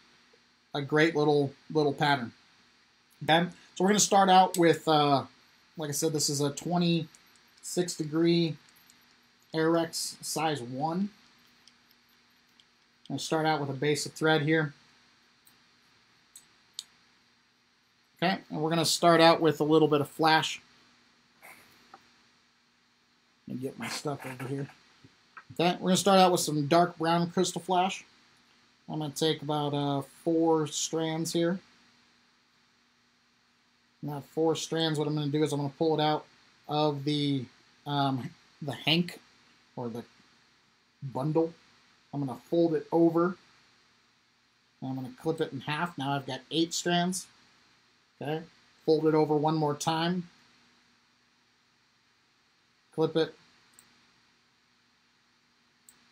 [SPEAKER 2] a great little little pattern. Okay, so we're going to start out with, uh, like I said, this is a 26 degree Ahrex size 1. I'm going to start out with a base of thread here. Okay, and we're going to start out with a little bit of flash. Let me get my stuff over here. Okay, we're going to start out with some dark brown crystal flash. I'm going to take about uh, four strands here. Now four strands, what I'm going to do is I'm going to pull it out of the um, the hank or the bundle. I'm going to fold it over. I'm going to clip it in half. Now I've got eight strands. Okay, fold it over one more time. Clip it.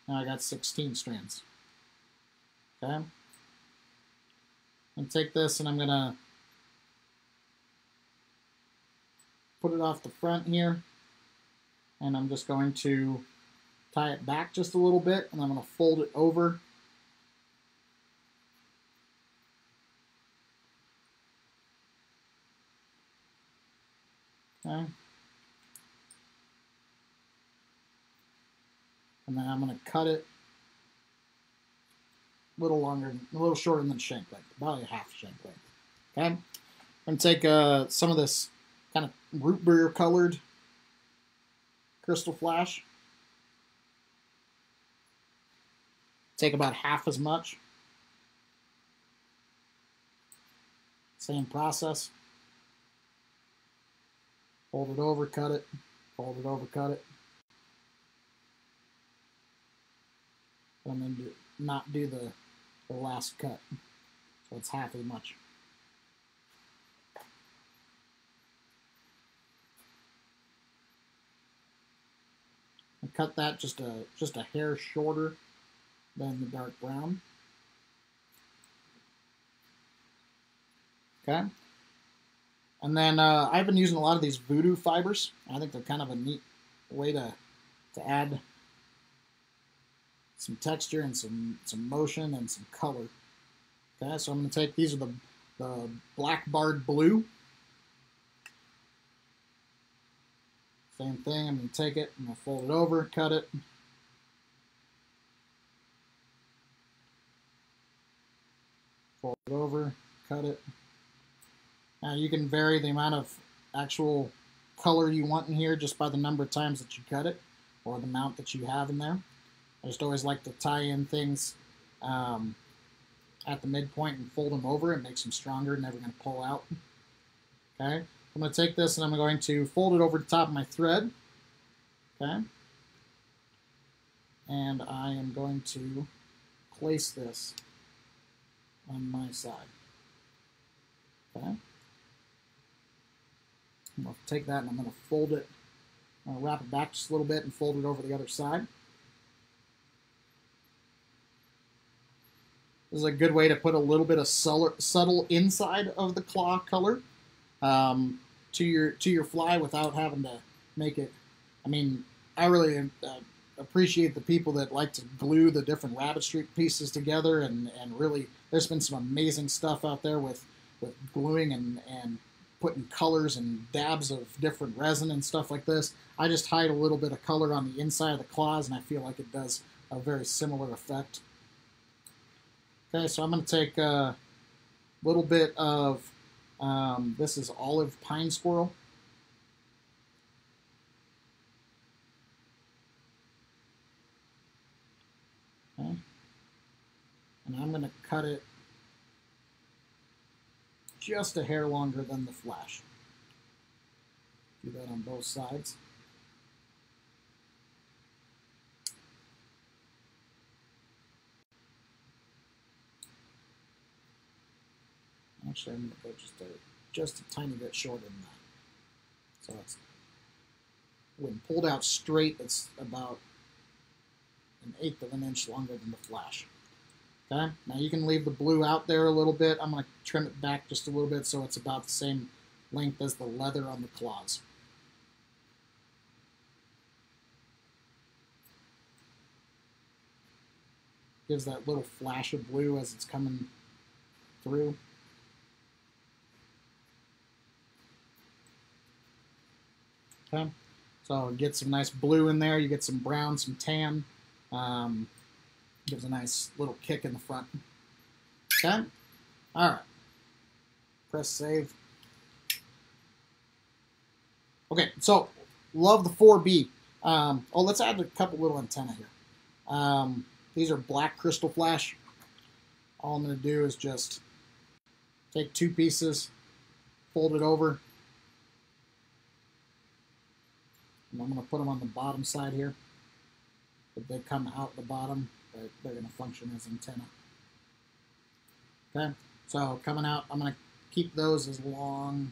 [SPEAKER 2] Now I got 16 strands. Okay. And take this and I'm going to put it off the front here. And I'm just going to tie it back just a little bit and I'm going to fold it over. Okay. And then I'm going to cut it a little longer, a little shorter than shank length, about a half shank length. Okay. I'm going to take uh, some of this kind of root beer colored crystal flash. Take about half as much. Same process. Fold it over, cut it. Fold it over, cut it. And then do, not do the, the last cut. So it's half as much. And cut that just a just a hair shorter than the dark brown. Okay. And then uh, I've been using a lot of these voodoo fibers. I think they're kind of a neat way to to add some texture and some some motion and some color. Okay, so I'm going to take these are the the black barred blue. Same thing, I'm going to take it, I'm going to fold it over, cut it. Fold it over, cut it. Now you can vary the amount of actual color you want in here just by the number of times that you cut it or the amount that you have in there. I just always like to tie in things um, at the midpoint and fold them over. It makes them stronger, and never going to pull out. Okay. I'm going to take this and I'm going to fold it over the top of my thread. Okay. And I am going to place this on my side. Okay. I'm going to take that and I'm going to fold it. I'm going to wrap it back just a little bit and fold it over the other side. This is a good way to put a little bit of subtle inside of the claw color um, to your to your fly without having to make it. I mean, I really uh, appreciate the people that like to glue the different rabbit streak pieces together, and and really, there's been some amazing stuff out there with with gluing and and putting colors and dabs of different resin and stuff like this. I just hide a little bit of color on the inside of the claws, and I feel like it does a very similar effect. Okay, so I'm going to take a little bit of, um, this is olive pine squirrel. Okay. And I'm going to cut it just a hair longer than the flash. Do that on both sides. Actually, I'm going to go just a, just a tiny bit shorter than that. So it's, when pulled out straight, it's about an eighth of an inch longer than the flash. Okay, now you can leave the blue out there a little bit. I'm going to trim it back just a little bit so it's about the same length as the leather on the claws. Gives that little flash of blue as it's coming through. Okay, so get some nice blue in there. You get some brown, some tan. Um, gives a nice little kick in the front. Okay, all right. Press save. Okay, so love the 4B. Um, oh, let's add a couple little antenna here. Um, these are black crystal flash. All I'm going to do is just take two pieces, fold it over, and I'm going to put them on the bottom side here. But they come out the bottom, they're going to function as antenna. Okay, so coming out, I'm going to keep those as long,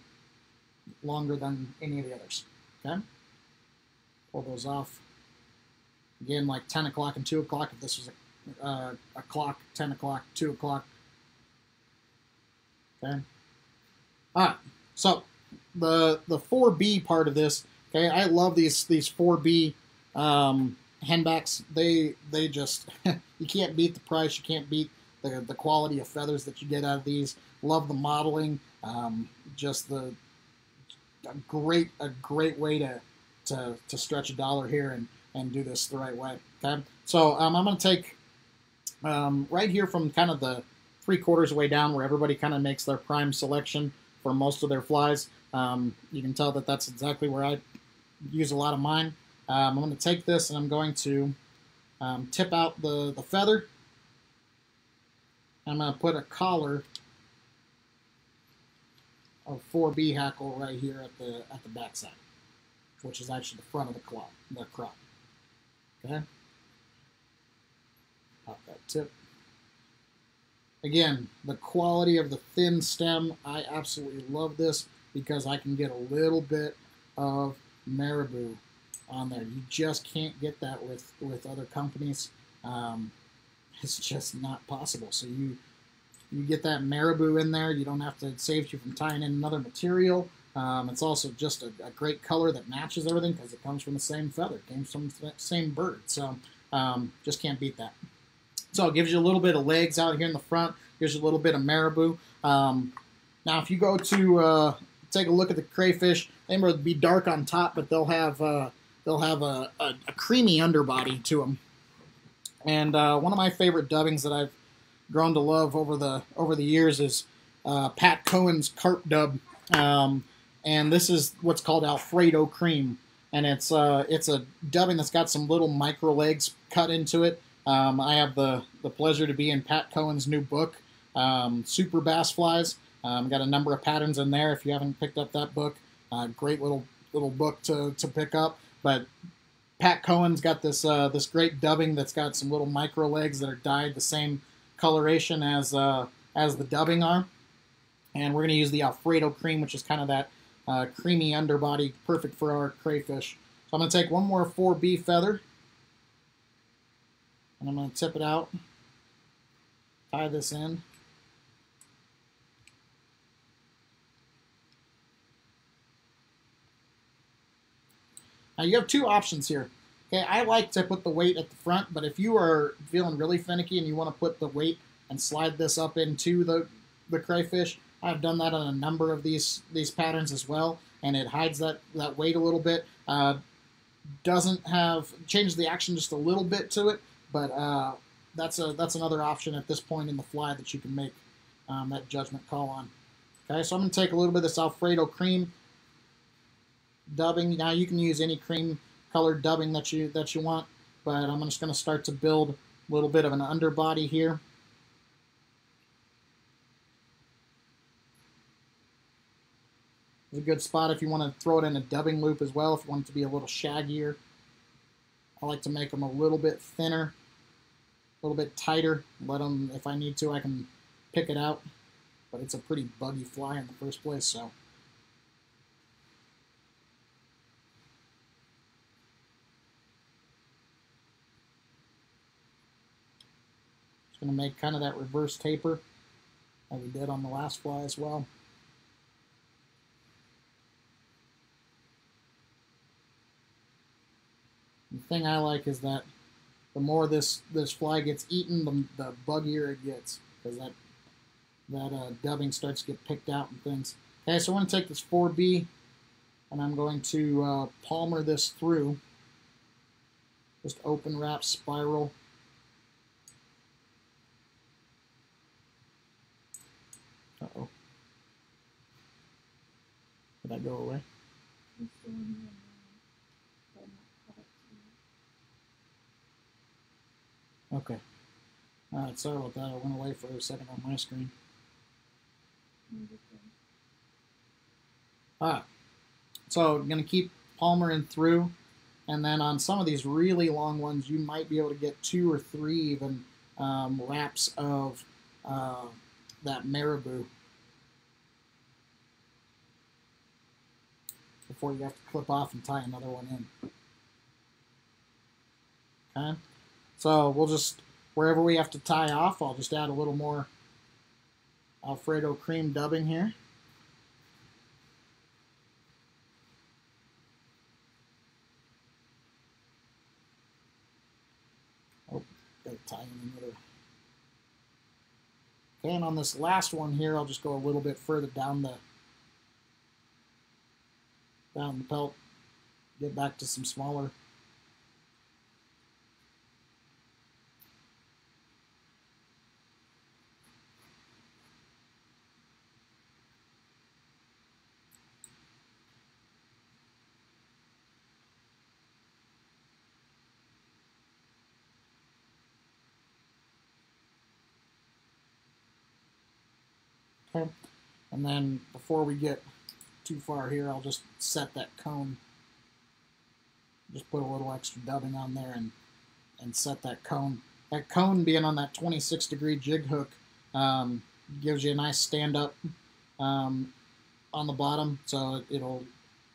[SPEAKER 2] longer than any of the others. Okay, pull those off. Again, like 10 o'clock and 2 o'clock, if this was a, uh, a clock, 10 o'clock, 2 o'clock. Okay. All right, so the the 4B part of this Okay, I love these these 4B um, henbacks. They they just *laughs* you can't beat the price. You can't beat the the quality of feathers that you get out of these. Love the modeling. Um, just the a great a great way to to to stretch a dollar here and and do this the right way. Okay, so um, I'm going to take um, right here from kind of the three quarters way down where everybody kind of makes their prime selection for most of their flies. Um, you can tell that that's exactly where I use a lot of mine. Um, I'm going to take this and I'm going to um, tip out the, the feather. I'm going to put a collar of 4B hackle right here at the at the back side, which is actually the front of the claw, the crop. Okay. Pop that tip. Again, the quality of the thin stem, I absolutely love this because I can get a little bit of marabou on there. You just can't get that with with other companies. Um, it's just not possible. So you you get that marabou in there. You don't have to save you from tying in another material. Um, it's also just a, a, great color that matches everything because it comes from the same feather, it comes from the same bird. So um, just can't beat that. So it gives you a little bit of legs out here in the front. Gives you a little bit of marabou. Um, now, if you go to uh, take a look at the crayfish. They may be dark on top, but they'll have uh, they'll have a, a, a, creamy underbody to them. And uh, one of my favorite dubbings that I've grown to love over the over the years is uh, Pat Cohen's carp dub, um, and this is what's called Alfredo cream, and it's uh, it's a dubbing that's got some little micro legs cut into it. Um, I have the the pleasure to be in Pat Cohen's new book, um, Super Bass Flies. Um, got a number of patterns in there. If you haven't picked up that book, uh, great little little book to, to pick up. But Pat Cohen's got this uh, this great dubbing that's got some little micro legs that are dyed the same coloration as uh, as the dubbing are. And we're going to use the Alfredo cream, which is kind of that uh, creamy underbody, perfect for our crayfish. So I'm going to take one more 4B feather, and I'm going to tip it out, tie this in. Now you have two options here. Okay, I like to put the weight at the front, but if you are feeling really finicky and you want to put the weight and slide this up into the, the crayfish, I've done that on a number of these these patterns as well, and it hides that that weight a little bit. Uh, doesn't have changes the action just a little bit to it, but uh, that's a that's another option at this point in the fly that you can make um, that judgment call on. Okay, so I'm going to take a little bit of this Alfredo cream dubbing. Now you can use any cream colored dubbing that you that you want, but I'm just going to start to build a little bit of an underbody here. It's a good spot if you want to throw it in a dubbing loop as well, if you want it to be a little shaggier. I like to make them a little bit thinner, a little bit tighter. Let them, if I need to, I can pick it out. But it's a pretty buggy fly in the first place, so. Going to make kind of that reverse taper like we did on the last fly as well. The thing I like is that the more this this fly gets eaten, the, the buggier it gets because that that uh, dubbing starts to get picked out and things. Okay, so I'm going to take this 4B and I'm going to uh, palmer this through. Just open wrap spiral. Did that go away? Okay. Alright, sorry about that. I went away for a second on my screen. Alright. So I'm going to keep palmering through. And then on some of these really long ones, you might be able to get two or three even um, wraps of uh, that marabou before you have to clip off and tie another one in. Okay. So we'll just, wherever we have to tie off, I'll just add a little more Alfredo cream dubbing here. Oh, got to tie in another. Okay, and on this last one here, I'll just go a little bit further down the down the pelt, get back to some smaller Okay. And then before we get too far here, I'll just set that cone. Just put a little extra dubbing on there and, and set that cone. That cone being on that 26 degree jig hook um, gives you a nice stand up um, on the bottom. So it'll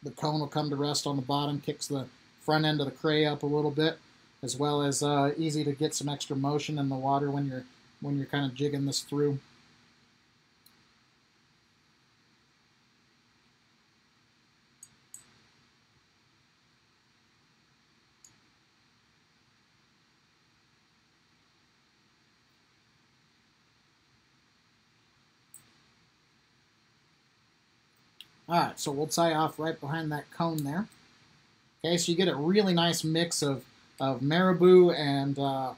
[SPEAKER 2] the cone will come to rest on the bottom, kicks the front end of the cray up a little bit, as well as uh, easy to get some extra motion in the water when you're when you're kind of jigging this through. All right, so we'll tie off right behind that cone there. Okay, so you get a really nice mix of, of marabou and uh,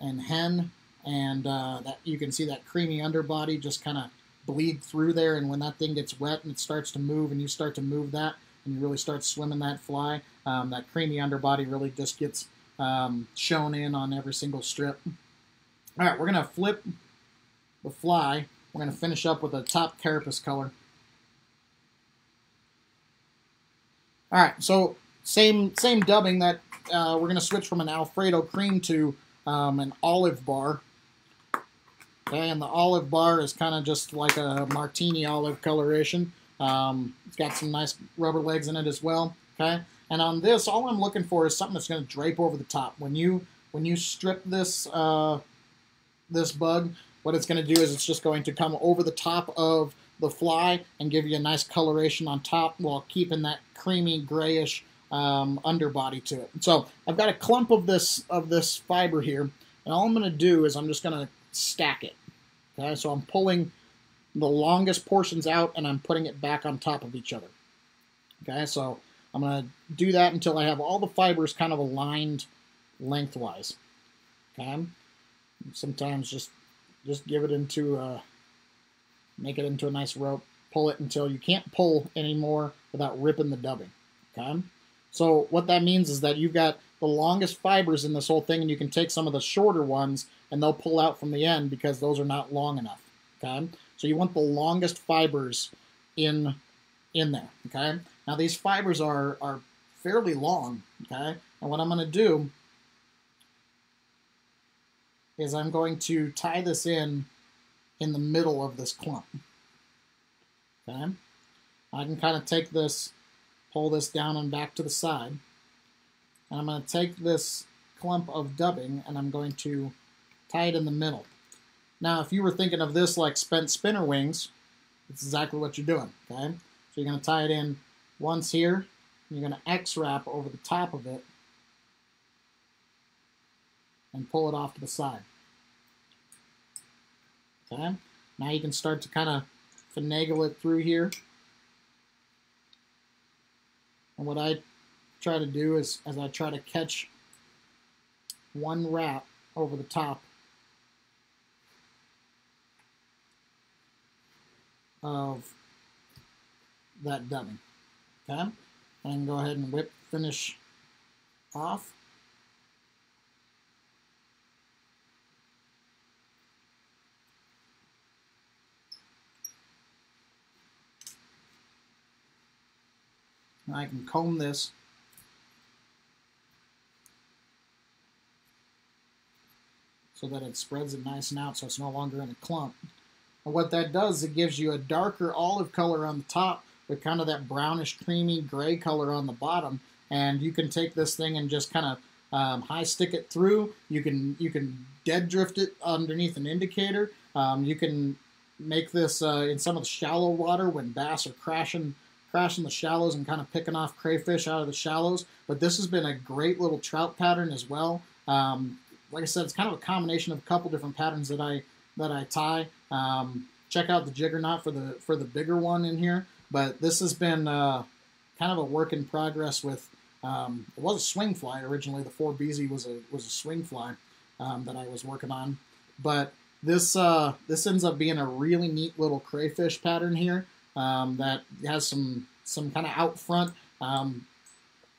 [SPEAKER 2] and hen, and uh, that you can see that creamy underbody just kind of bleed through there. And when that thing gets wet and it starts to move, and you start to move that, and you really start swimming that fly, um, that creamy underbody really just gets um, shown in on every single strip. All right, we're gonna flip the fly. We're gonna finish up with a top carapace color. All right, so same same dubbing that uh, we're going to switch from an Alfredo cream to um, an olive bar. Okay, and the olive bar is kind of just like a martini olive coloration. Um, it's got some nice rubber legs in it as well. Okay, and on this, all I'm looking for is something that's going to drape over the top. When you when you strip this uh, this bug, what it's going to do is it's just going to come over the top of the fly and give you a nice coloration on top while keeping that creamy grayish um, underbody to it. So I've got a clump of this of this fiber here, and all I'm going to do is I'm just going to stack it. Okay, so I'm pulling the longest portions out and I'm putting it back on top of each other. Okay, so I'm going to do that until I have all the fibers kind of aligned lengthwise. Okay, sometimes just just give it into, uh, make it into a nice rope, pull it until you can't pull anymore without ripping the dubbing. Okay, so what that means is that you've got the longest fibers in this whole thing, and you can take some of the shorter ones and they'll pull out from the end because those are not long enough. Okay, so you want the longest fibers in in there. Okay, now these fibers are are fairly long. Okay, and what I'm going to do is I'm going to tie this in in the middle of this clump. Okay, I can kind of take this, pull this down and back to the side. And I'm going to take this clump of dubbing and I'm going to tie it in the middle. Now, if you were thinking of this like spent spinner wings, it's exactly what you're doing, okay? So you're going to tie it in once here, you're going to X-wrap over the top of it and pull it off to the side. Now you can start to kind of finagle it through here. And what I try to do is, as I try to catch one wrap over the top of that dubbing. Okay, and go ahead and whip finish off. Now I can comb this so that it spreads it nice and out so it's no longer in a clump. And what that does, it gives you a darker olive color on the top with kind of that brownish creamy gray color on the bottom. And you can take this thing and just kind of um, high stick it through. You can you can dead drift it underneath an indicator. Um, you can make this uh, in some of the shallow water when bass are crashing crashing the shallows and kind of picking off crayfish out of the shallows. But this has been a great little trout pattern as well. Um, like I said, it's kind of a combination of a couple different patterns that I that I tie. Um, check out the Jiggernaut for the for the bigger one in here. But this has been uh, kind of a work in progress with. Um, it was a swing fly originally. The 4BZ was a was a swing fly um, that I was working on, but this uh, this ends up being a really neat little crayfish pattern here um, that has some some kind of out front, um,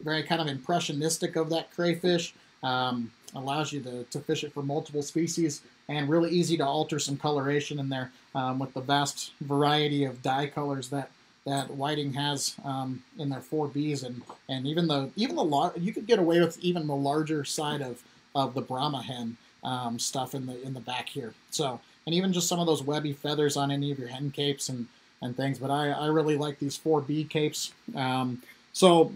[SPEAKER 2] very kind of impressionistic of that crayfish. Um, allows you to, to fish it for multiple species and really easy to alter some coloration in there um, with the vast variety of dye colors that that whiting has um, in their 4Bs and and even the even the lar- you could get away with even the larger side of of the Brahma hen um, stuff in the in the back here. So and even just some of those webby feathers on any of your hen capes and and things. But I, I really like these 4B capes. Um, so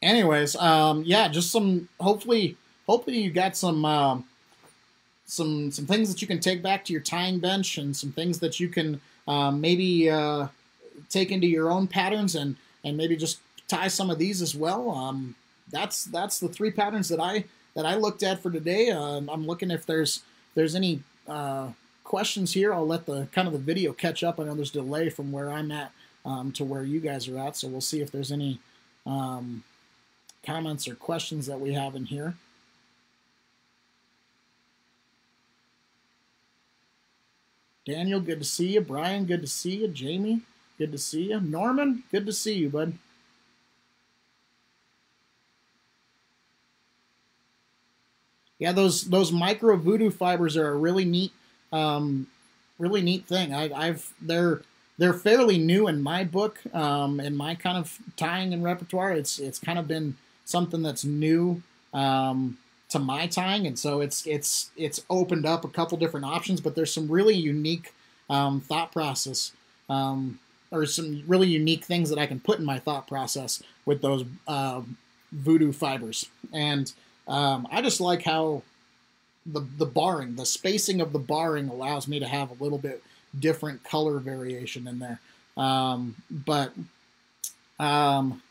[SPEAKER 2] anyways, um, yeah, just some hopefully hopefully you got some um, some some things that you can take back to your tying bench and some things that you can um, maybe uh, take into your own patterns and and maybe just tie some of these as well. Um, that's that's the three patterns that I that I looked at for today. Uh, I'm looking if there's there's any uh, questions here. I'll let the kind of the video catch up. I know there's delay from where I'm at um, to where you guys are at, so we'll see if there's any um, comments or questions that we have in here. Daniel, good to see you. Brian, good to see you. Jamie, good to see you. Norman, good to see you, bud. Yeah, those those micro voodoo fibers are a really neat, um, really neat thing. I, have they're they're fairly new in my book, um, in my kind of tying and repertoire. It's it's kind of been something that's new um, to my tying, and so it's it's it's opened up a couple different options. But there's some really unique um, thought process, um, or some really unique things that I can put in my thought process with those uh, voodoo fibers, and um, I just like how the the barring, the spacing of the barring allows me to have a little bit different color variation in there. Um, but um,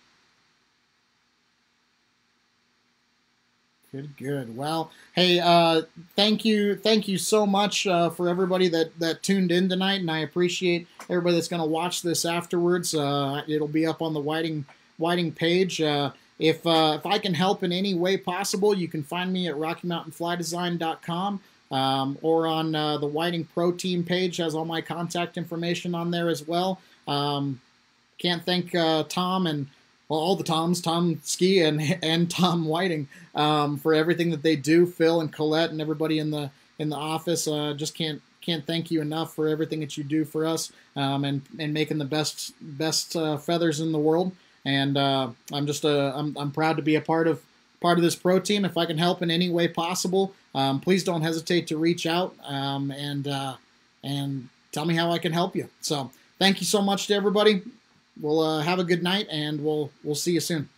[SPEAKER 2] Good, good. Well, hey, uh, thank you, thank you so much uh, for everybody that that tuned in tonight, and I appreciate everybody that's going to watch this afterwards. Uh, it'll be up on the Whiting Whiting page. Uh, if uh, if I can help in any way possible, you can find me at RockyMountainFlyDesign.com um, or on uh, the Whiting Pro Team page. Has all my contact information on there as well. Um, can't thank Tom and well, all the Toms, Tom Ski and *laughs* and Tom Whiting, um, for everything that they do. Phil and Colette and everybody in the in the office. Uh, just can't can't thank you enough for everything that you do for us um, and and making the best best uh, feathers in the world. And uh, I'm just uh, I'm I'm proud to be a part of part of this pro team. If I can help in any way possible, um, please don't hesitate to reach out um, and uh, and tell me how I can help you. So thank you so much to everybody we'll uh, have a good night and we'll we'll see you soon.